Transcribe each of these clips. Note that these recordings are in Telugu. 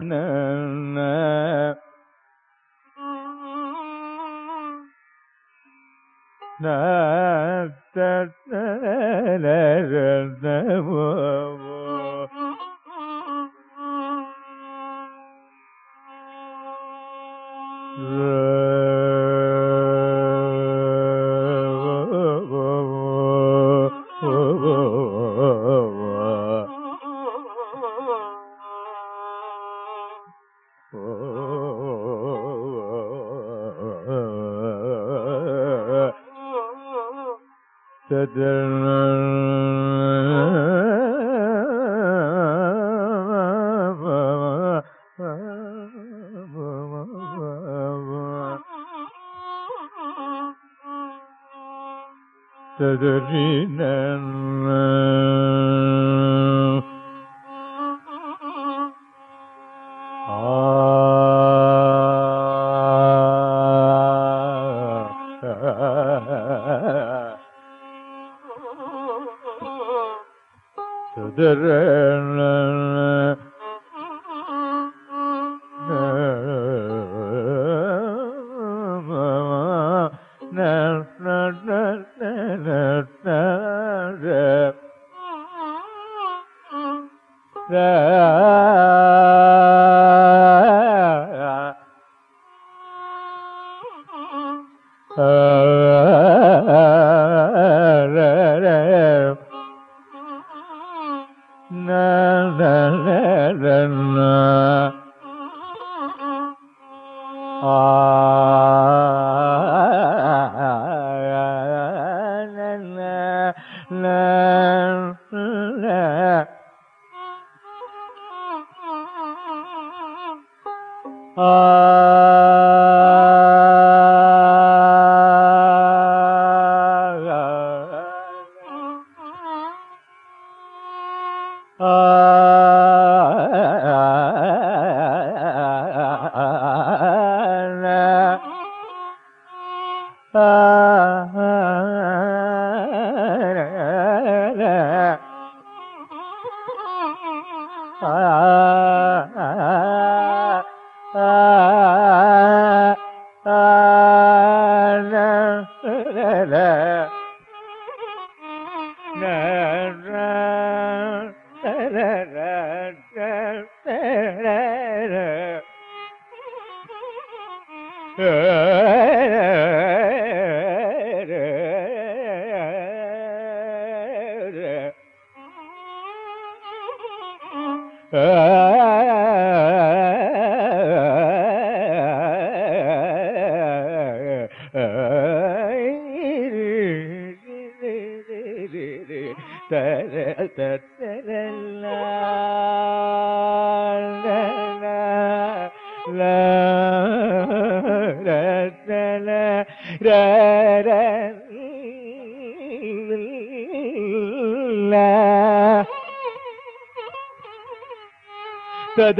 na na na. kaderine Ah.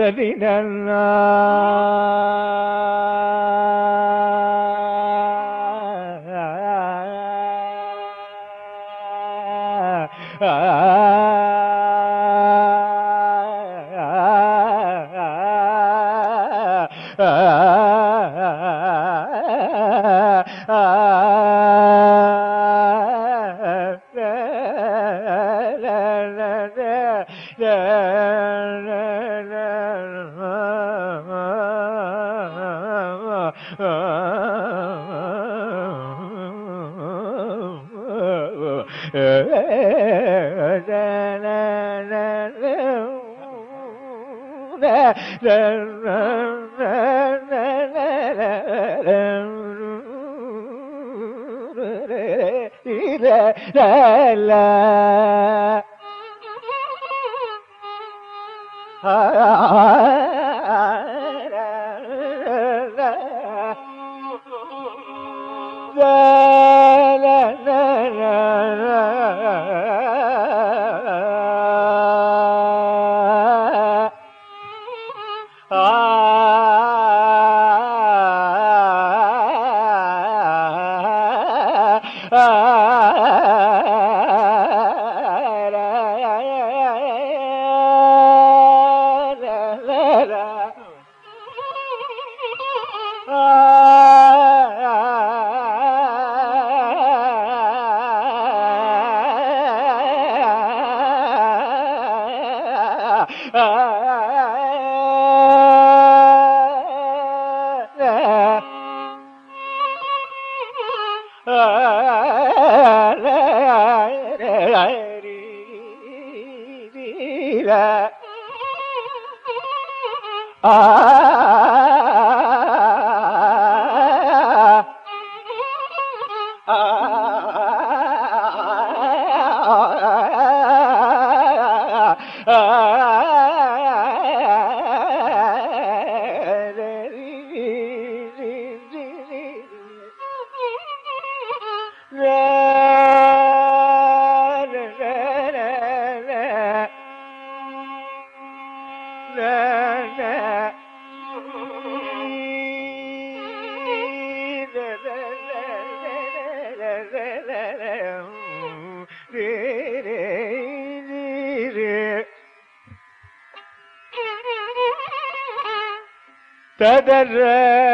دبنا النار 啊啊啊 Federer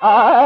I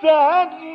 Daddy!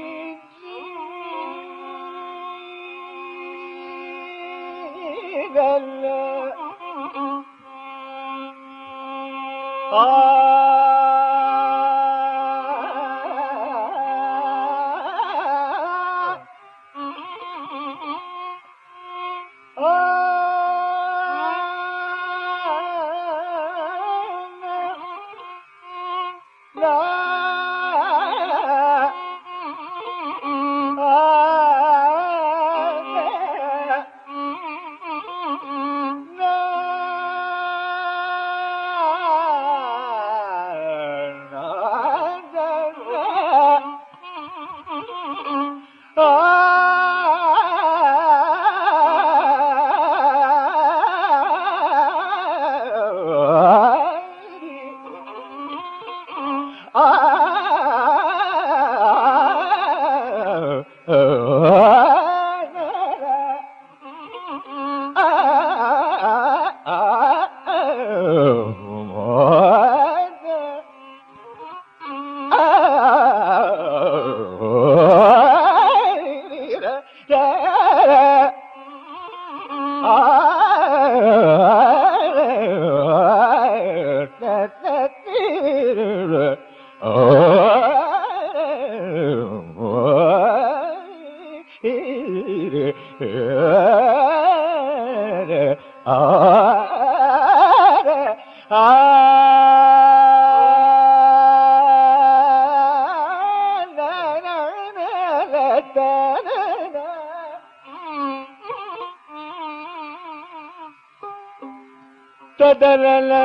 بدل لا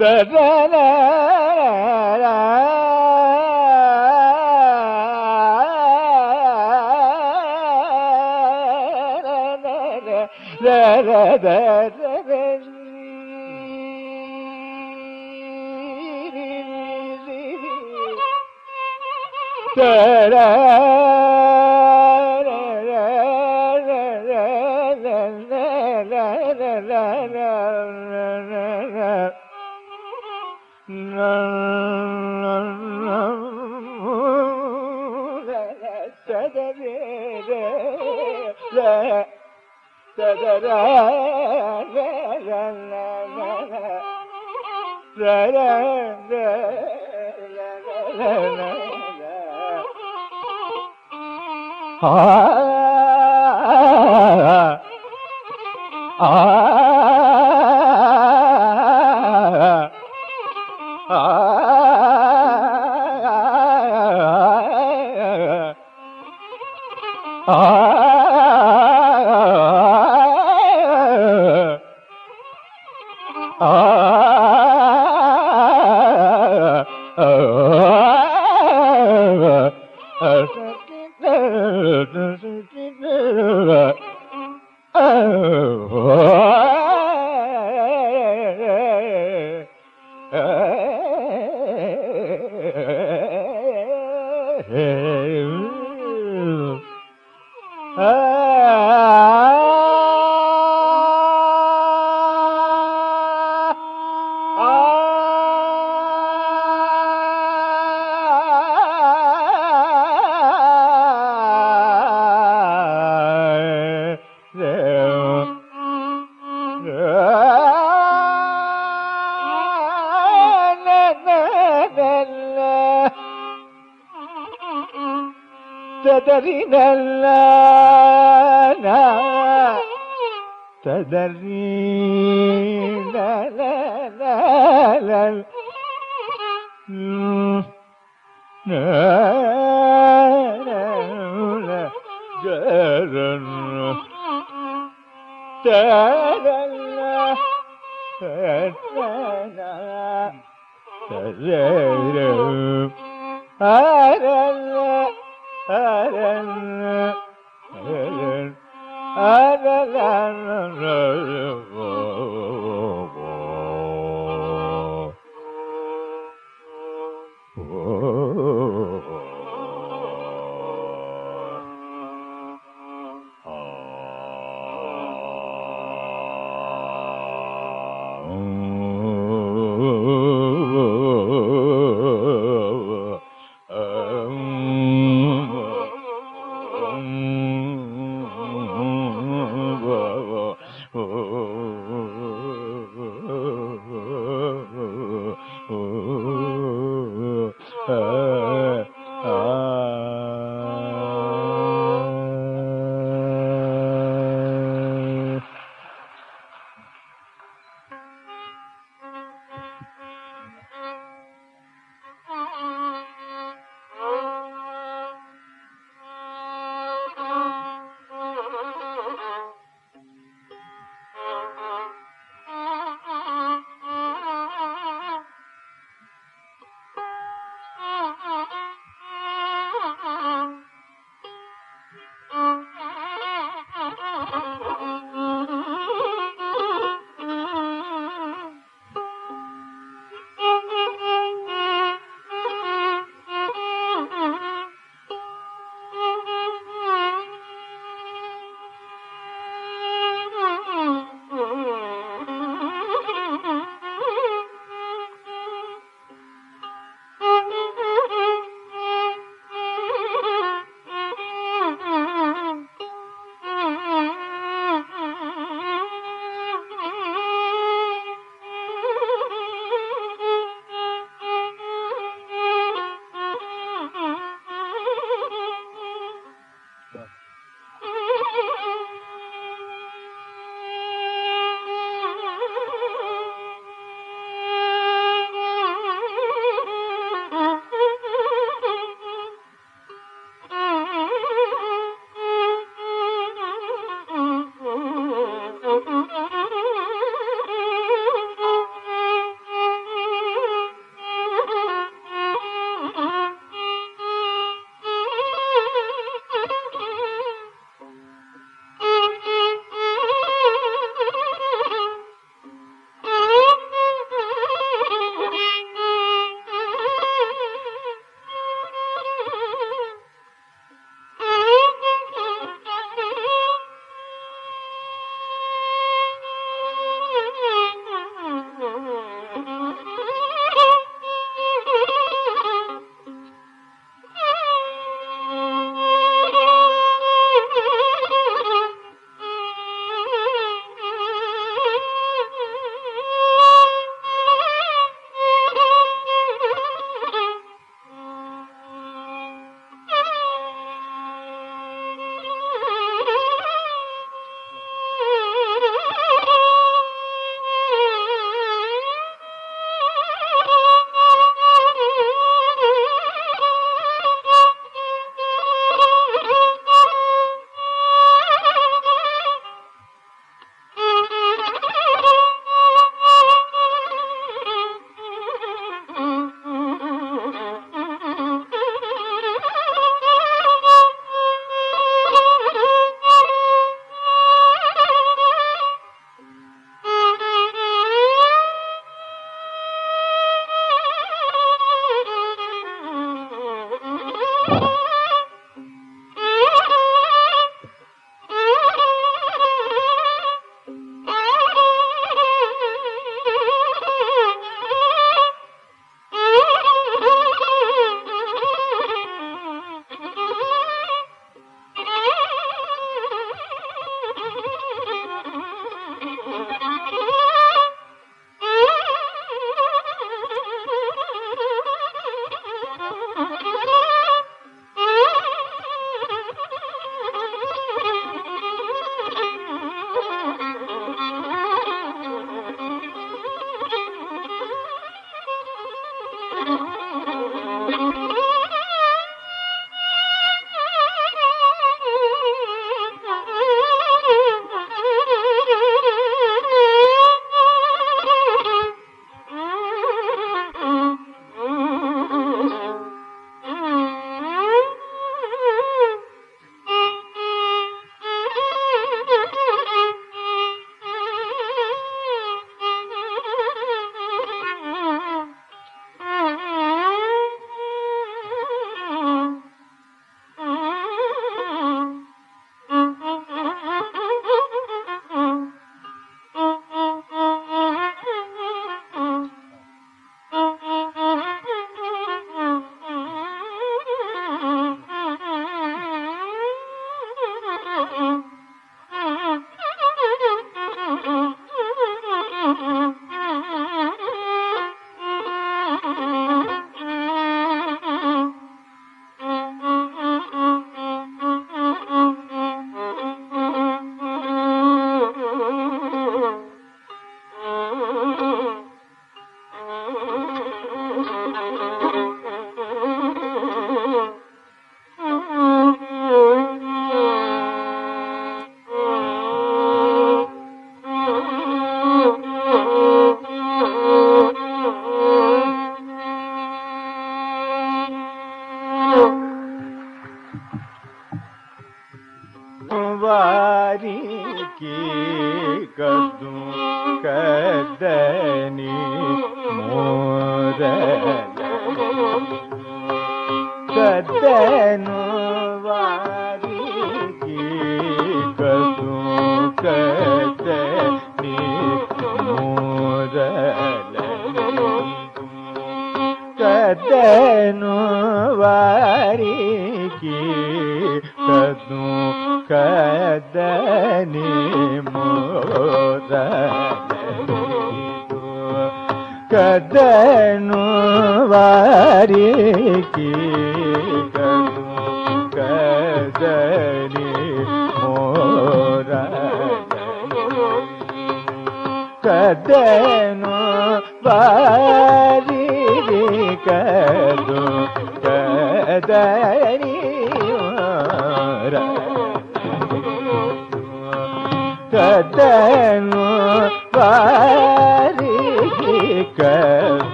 Da da da. تدرنا لنا تدرينا لنا لنا جرنا تدرنا تدرنا تدرنا Thank you.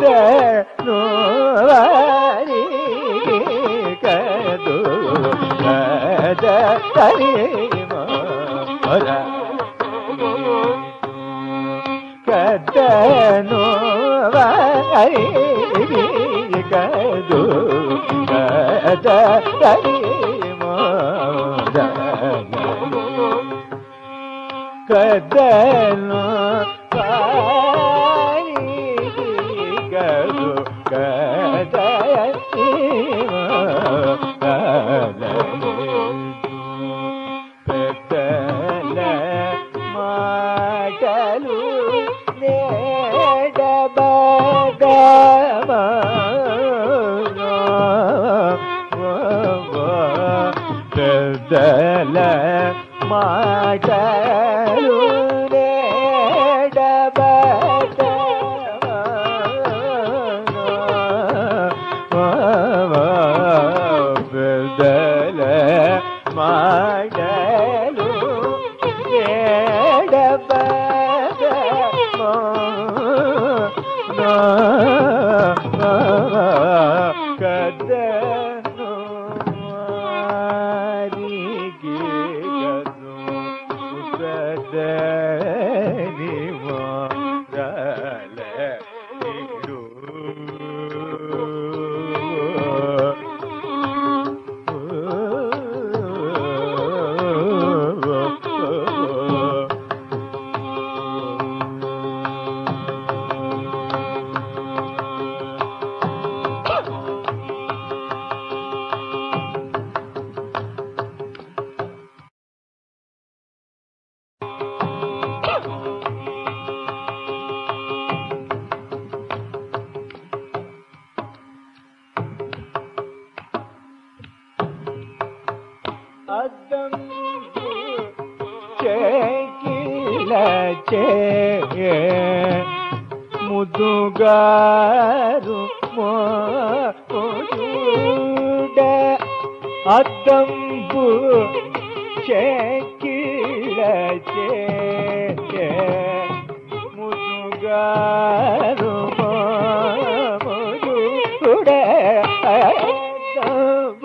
ಬಿಟ್ಟನು ಕದು ಕರಿ ಮೊರ ಕದನು ಕದು ಕದ ಕರಿ ಮೊರ ಕದನು तब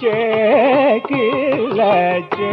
चेक लचे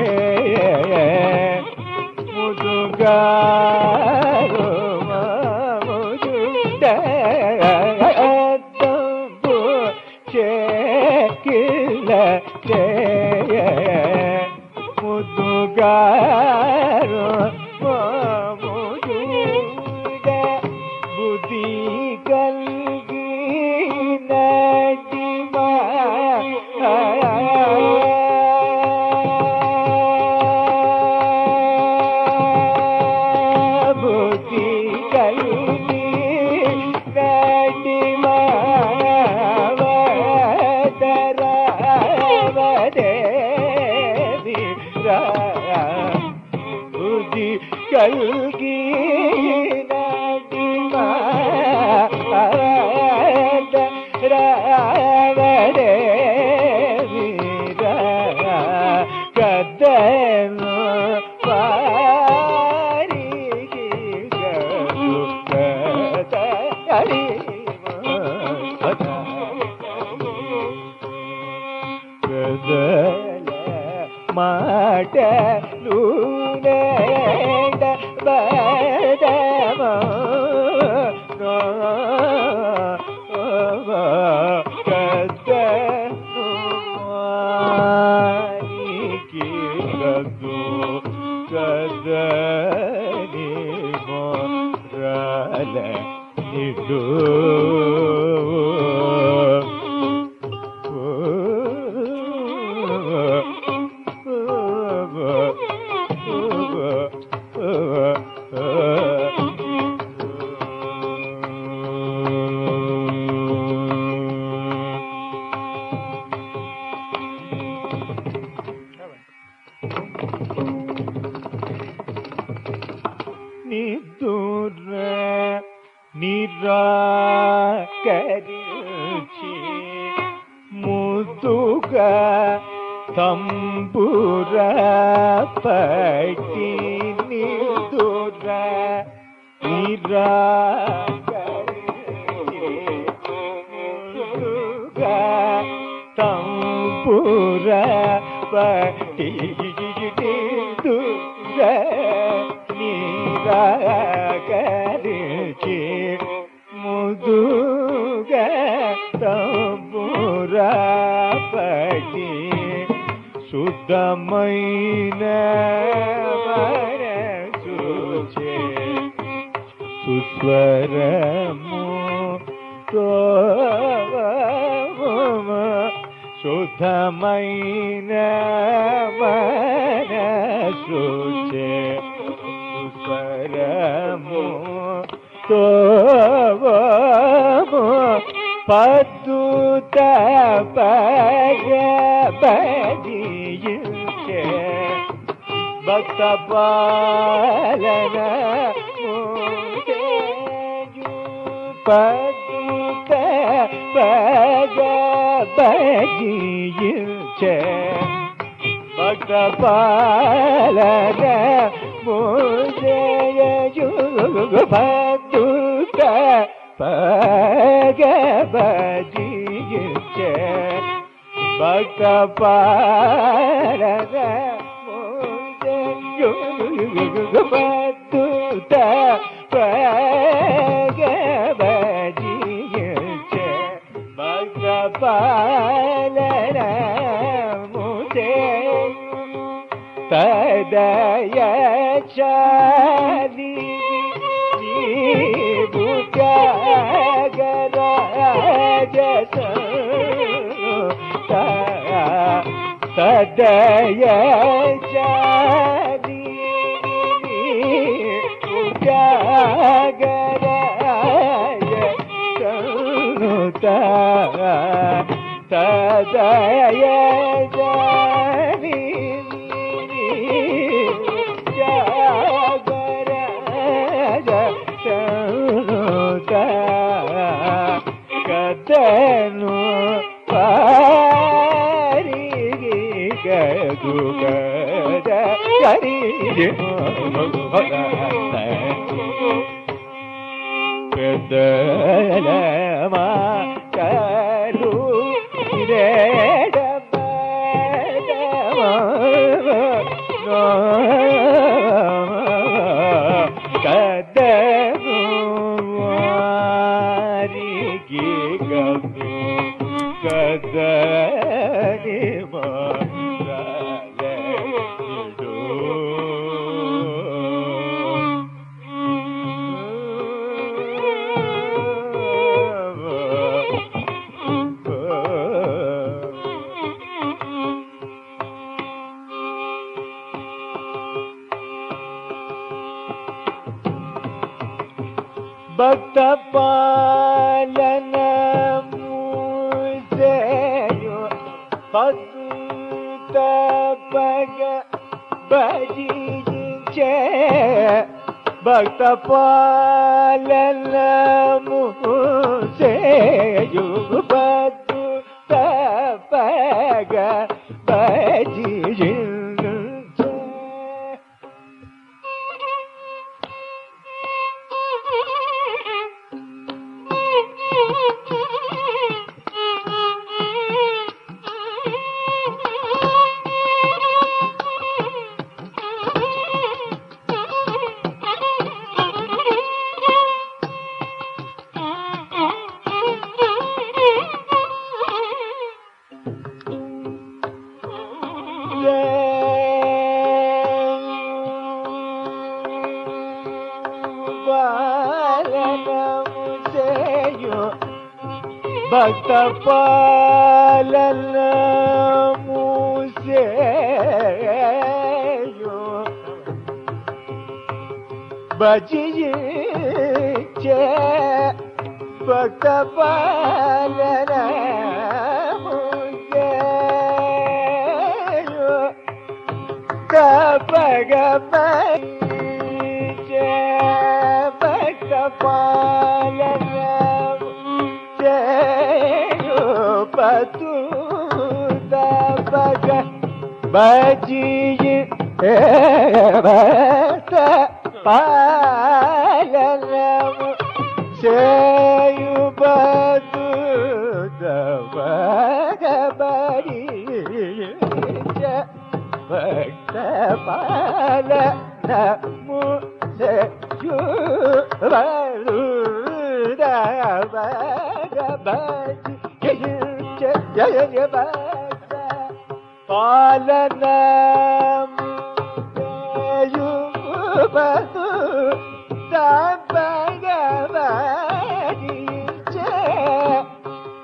ಕೆ ಮುದುಗ ತಬ್ಬುರ ಪಟಿ ಶುದ್ಧ ಮೈನ ಸುಚೆ ಸುಸ್ವರ ಮೋ ಶುದ್ಧ భక్త పాలన పద్దుత పగబదించే భక్త పాలన భక్తుత పగబదించే భక్త పాలన భక్తుత لنا مزايا قد تبقى بديجا بقى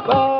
Bye.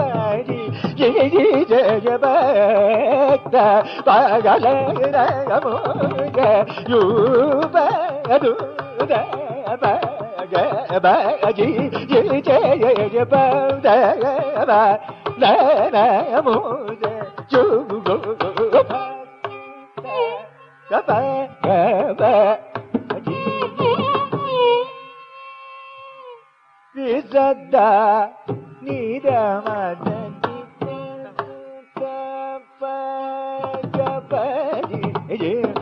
జయబక్త పగలరగముగ యూపదు బజి జయ పద నమూజ చూగో గప గప శ్రద్ధ నీరమదని Cái?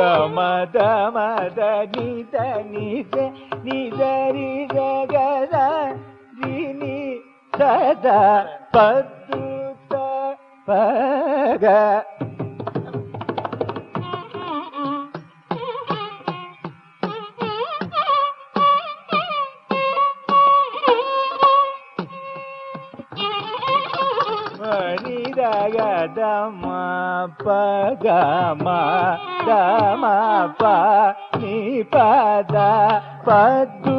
ಗ ಮದ ಮದ ನಿದ ನಿದ ನಿದರಿ ಗಗದ ರಿನಿ ಸದ ಪದ್ದುತ ಪಗ ನಿದ ಗದ ಮ ಪಗ ಮ ద మా ప ని పద పద్దు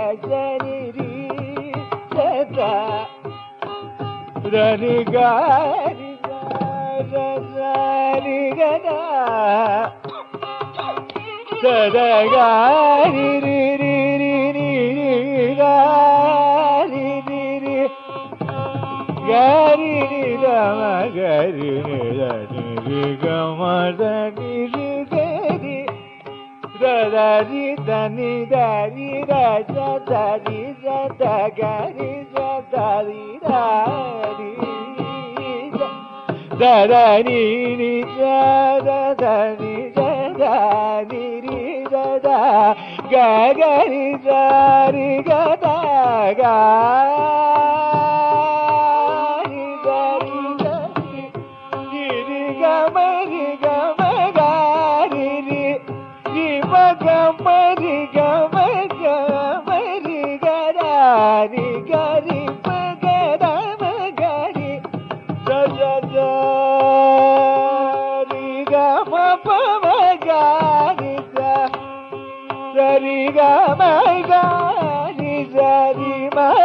గరి రి రి గారి రి గదా. సరగారి రి రి రి రి రి గారి రి రి. గారి రి రమ గరి రి రి గమ రి రి దరి దని దరి రజ దరి జ గరి జ దరి రి దని ని జ దని జ దని రి జ గరి జ రి గ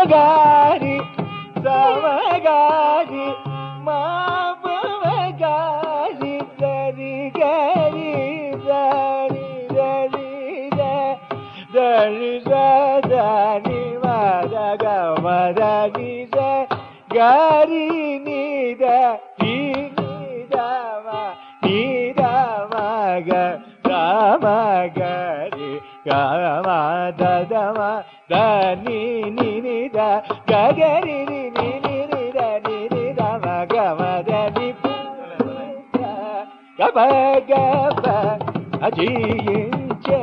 गिगारी गी दरि गरि गारी గబ గబ అజయించే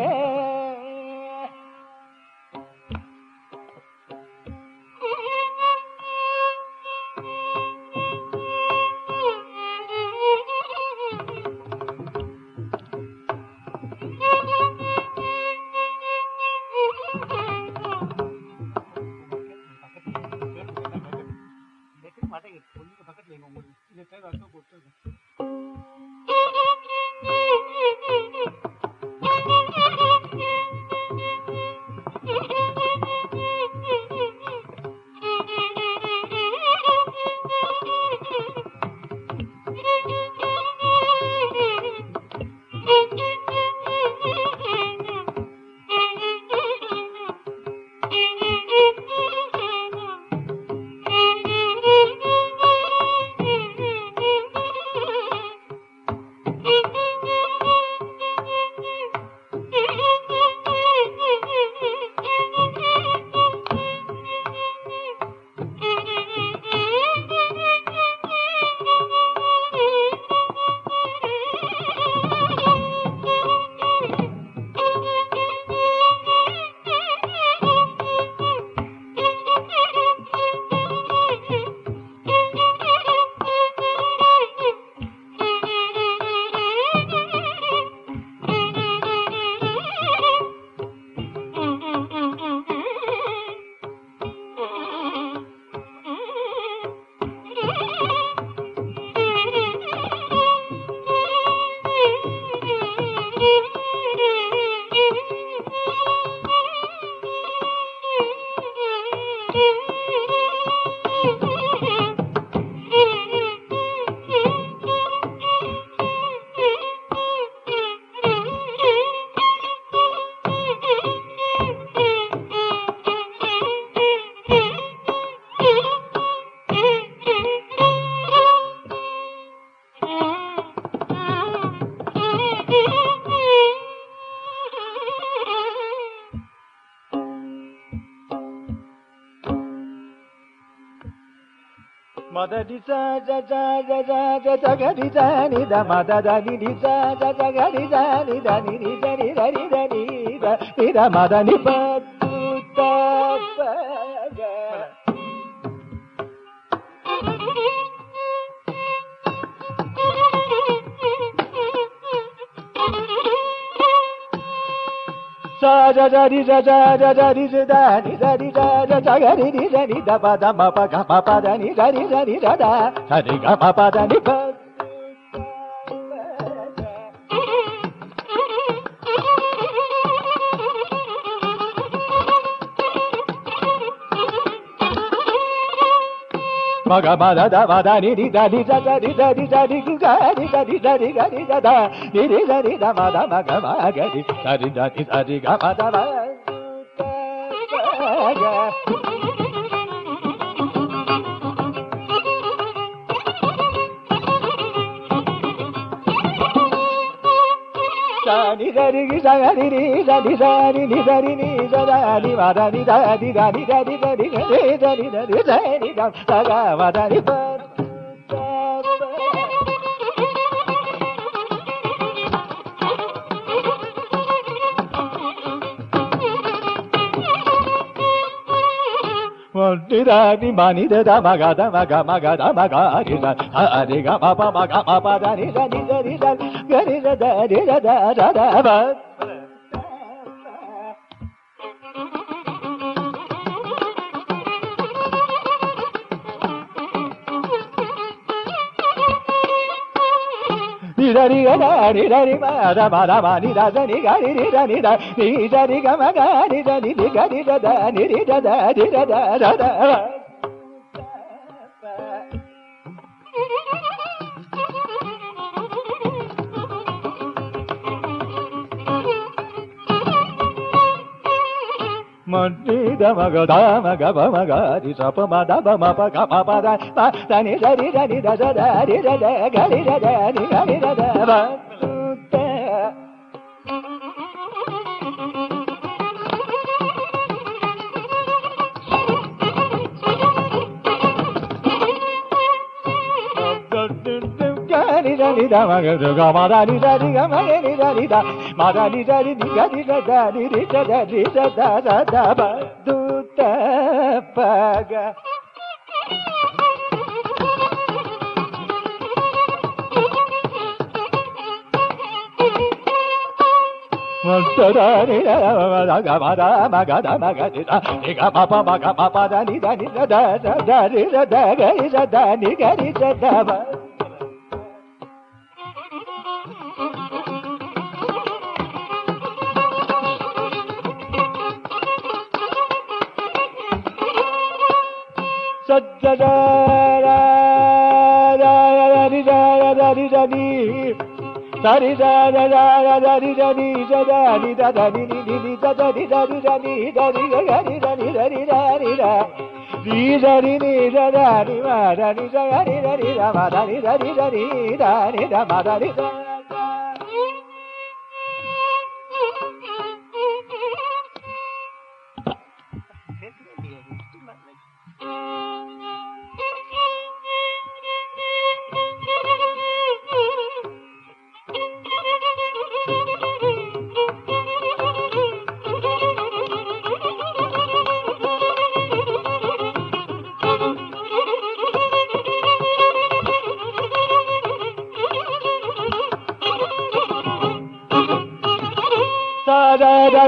பக்கத்துல எங்க உங்களுக்கு இந்த தேவை போட்டு మదడి సజ జగడి ద జగడి దని దని దని దని ద స జ జ రి జ జ జ జ రి జ ద ని ద రి జ జ జ గ రి రి జ ని ద ప ద మ ప గ మ ప ద ని ద రి ద ని ద ద స రి గ మ ప ద ని ప మ గ మ ద ద మ ద ని రి ద రి జ జ రి ద రి జ రి గు గ రి గ రి ద ni da ri gi da ga ri ri da ni da ri ni da ri ni da da ni ma da ni ni da da da ma ga da ma ga ma ga da ma ga ri da ha ri ga ma pa ma ga ma pa da ni da ni da ni da ga ri da da ri da da da da ba దని గరి దని మద మద మని దని గరి రి దని ని దని గమ గరి దని ని గరి దని రి దని రి దని మని ద మగ ద మగ బ మగ రి స ప మ ద బ మ ప గ మ ప ద ని ద రి ద ని ద ద ద రి ద ద గ రి ద ద ని గ రి ద ద మరలి గరి గరి గరి గరి దూత పగ మగ మగ మగ దని సరి దని దని దని దని దని దని దని దని దని దని దని దని దని దని నీ దని నీ దని మా దని దని దని దని దని దని దని దని దని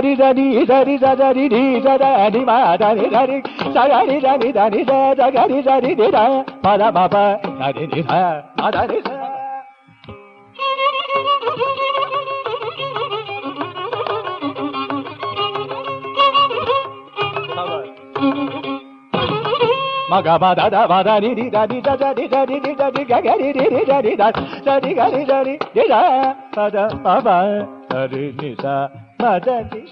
da da di da di da di da da di di da da di ma da di da di sa ga di da di da di da da ga di da di di da pa da ma pa da di di da ma da di da మగ మద ద మద ని ని ద ని ద ద ని ద ని ని ద ని గ గ ని ని ని ద ని ద ద ని గ ని ద ని ని ద పద పమ ద ని ని ద మద ని ద గగని ని గమ గని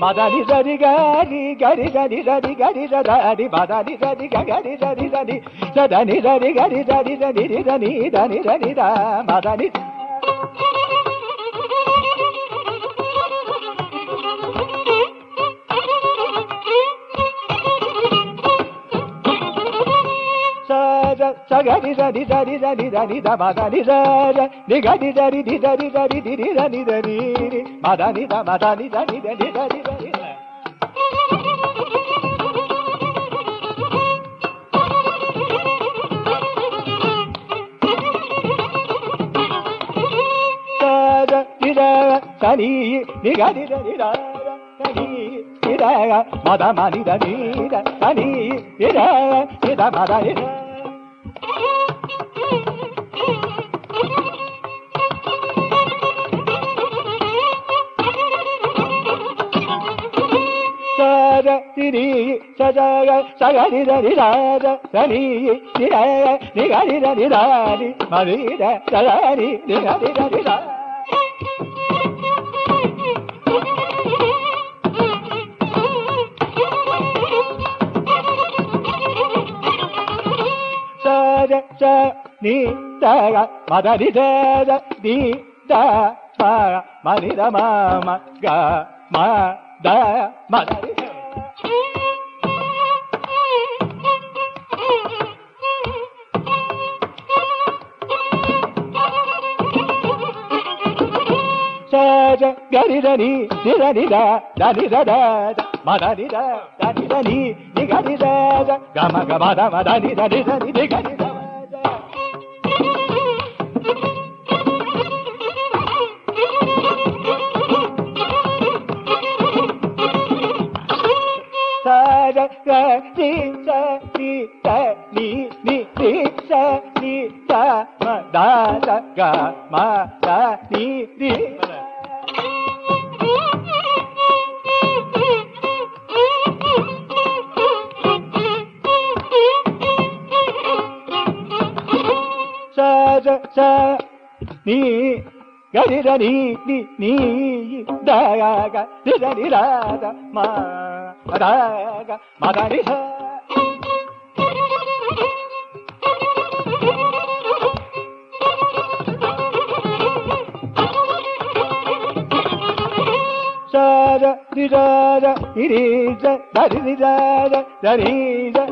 మదని సరి గరి గరి సరి సరి గరి సరి మదని సరి గరి సరి సరి సదని సరి గరి సరి సరి దని దని దని ద మదని సజ సగరి సరి సరి సరి ద మదని ని గరి సరి ది ది దని మదని ద మదని దని దని సని ని గరి మద మని మద సజ సిరి సజగ సగరి దని రాజ సని నిరగ నిగరి దని రాని మరి సగరి నిగరి దని రా. సజ స ని దగ మదని సజ ని ద మ మని మ మ గ మ ద మదని రాజ గరిదని గరి దని నిరని ద దని ద ద మదని ద దని దని ని గరి ద ద గమ గమ నీ గరిర నీ నీ దయాగ సజ గ ని స ని త ని ని ని స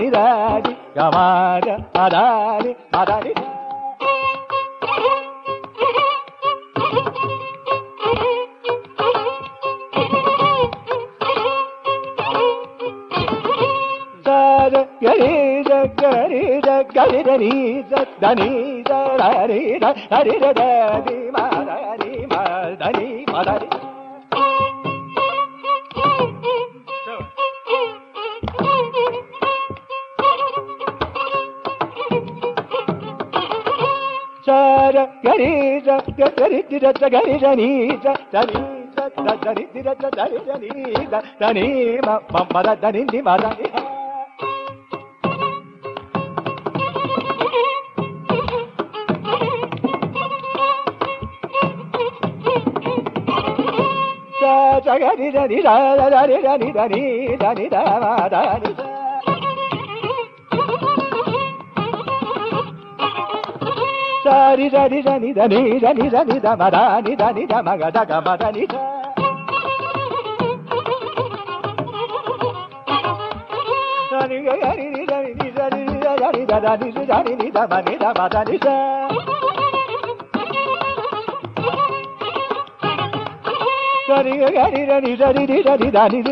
ని త ని గరి దని ని ని ద గ రి ద ని ర ద మ ద గ మ ద ని స సజ రి ద ద ని రి జ ద రి ని ద ద ద ని జ మ ద ని మ ద ని ద ని గ మ ద మ ద ని మ ద ని ద సజ గరి జ గరి జ గరి ద ని జ ద ని జ ర. రి ద ర రి ద ద ని మ ద ని మ ద ని మ ద ని సర గరి జ గ గరి ది ర జ గరి ద సరి సరి సని దని దని దని ద మదని దని ద మగ ద గ మదని ద దని గ గరి ని దని ని దని ని ద దని ద దని ని దని ని ద మని ద మదని ద సరి గ గరి దని దని దని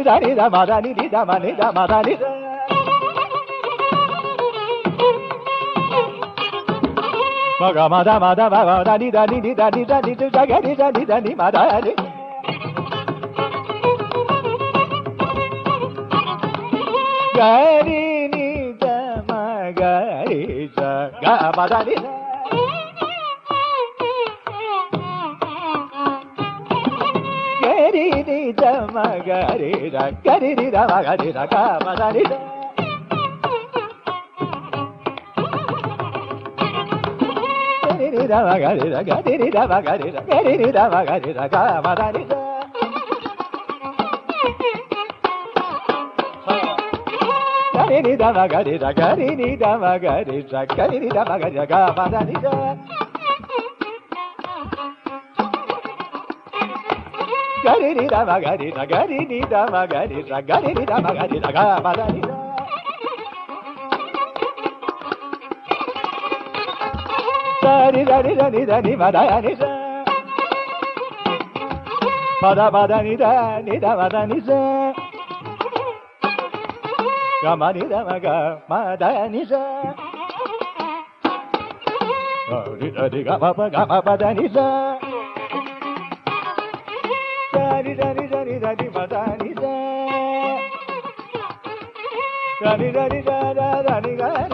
దని ద మదని ని మగ మద మద మగ దని దని ని దని దని ని ద గరి దని దని మదని గరి ని ద మగరి స గ మదని ద గరి ని ద మగరి ర గరి ని ద మగరి ర గ మదని గరి ని ద మగరి ర గరి ని ద మగరి ర గరి ని ద మగరి ర గ మదని గరి ని ద మగరి ర గరి ని ద మగరి ర గరి ని ద మగరి ర గ మదని ద గరి ని ద మగరి ర గరి ని ద మగరి ర గరి ని ద మగరి ర గ మదని ద సరి సరి దని దని మదని ద పద పద ని ద ని ద మద ని స గ మ ని ద మ గ మద ని స రి ద రి సరి సరి సరి దని మద ని స గని దని దని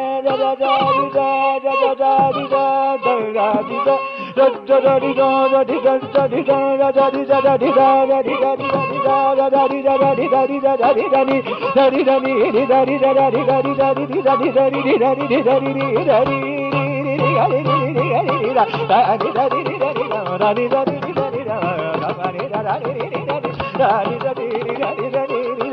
ని ద ని ద ద మ ద ని ద రి గ మ ద ని ద ద ని గ ని ద ద గ ని ద ని ద రి గ ని ద ని ద రి గ ద ని గ ని ద ద ద ద రి ద ద ద ద రి ద ద ద రి ద ద ద ద రి ద ద రి ద ద రి ద ద ద రి ద ద రి ద ద రి ద రి ద రి ద ద ద రి ద ద రి ద రి ద ద రి ద ని ద రి ద ని రి ద రి ద ద రి ద రి ద రి రి ద రి ద రి రి ద రి రి ద రి రి ద రి రి రి రి గ రి రి రి రి గ రి రి ద ద రి ద రి రి ద రి ద ద రి ద రి రి ద రి ద ద మ ని ద ద రి రి రి ద రి ద రి ద రి రి ద రి ద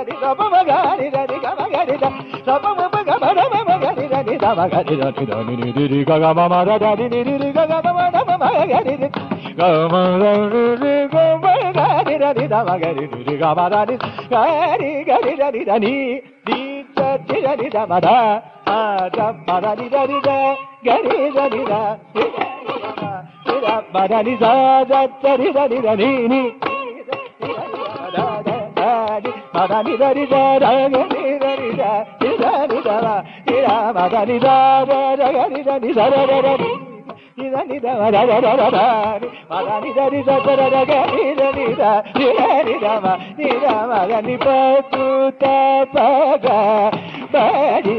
రి రి ద రి రి ద రి గ రి ద రి రి రి రి ద రి ద రి రి ద ద ద గ రి మ గ రి ద రి గ మ మ మ మ ద రి గ మ రి రి గ మ మ మ మ రి ద ద రి ద రి గ ని ని రి రి గ గ మ మ ద మ మ రి రి గ మ ద రి రి గ మ రి ద రి రి గ గ రి రి రి ని ద ద ద రి ద రి ద ని ని మదని దరి దరి దరి దరి దరి దర ఇరా మదని దరి దరి దరి ఇదని దరి మదని దరి బడి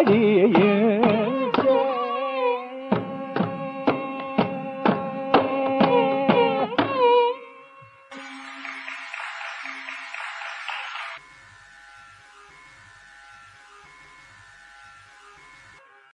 அடியே